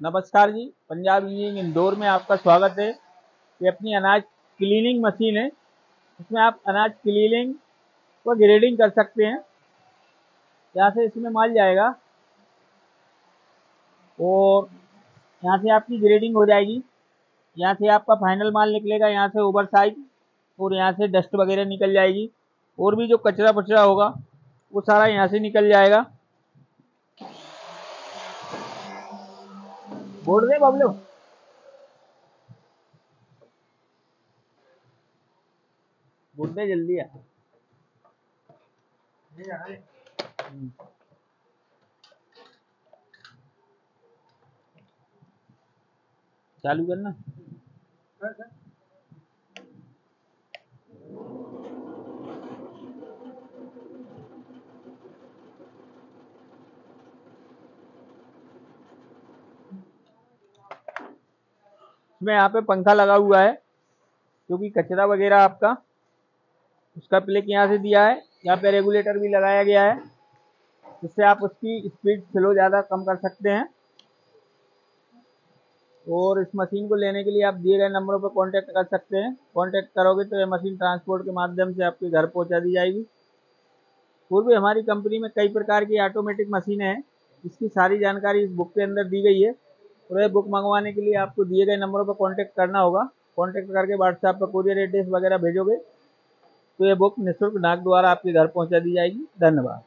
नमस्कार जी, पंजाब इंजीनियरिंग इंदौर में आपका स्वागत है। ये अपनी अनाज क्लीनिंग मशीन है। इसमें आप अनाज क्लीनिंग व ग्रेडिंग कर सकते हैं। यहाँ से इसमें माल जाएगा और यहाँ से आपकी ग्रेडिंग हो जाएगी। यहाँ से आपका फाइनल माल निकलेगा यहाँ से ओवर साइज़ और यहाँ से डस्ट वगैरह निकल जाएगी। और भी जो कचरा पचरा होगा, वो सारा यहाँ से निकल जाएगा। बोल दे बबलू बोल दे जल्दी आ। चालू करना इसमें यहाँ पे पंखा लगा हुआ है क्योंकि कचरा वगैरह आपका, उसका प्लेक यहाँ से दिया है, यहाँ पे रेगुलेटर भी लगाया गया है, जिससे आप उसकी स्पीड स्लो ज़्यादा कम कर सकते हैं। और इस मशीन को लेने के लिए आप दिए गए नंबरों पर कांटेक्ट कर सकते हैं। कांटेक्ट करोगे तो ये मशीन ट्रांसपोर्ट के माध्यम से आपके घर पहुँचा दी जाएगी। पूर्व हमारी कंपनी में कई प्रकार की ऑटोमेटिक मशीनें हैं इसकी सारी जानकारी इस बुक के अंदर दी गई है। और ये बुक मंगवाने के लिए आपको दिए गए नंबरों पर कॉन्टैक्ट करना होगा। कॉन्टैक्ट करके व्हाट्सएप पर कोरियर एड्रेस वगैरह भेजोगे तो ये बुक निःशुल्क डाक द्वारा आपके घर पहुँचा दी जाएगी। धन्यवाद।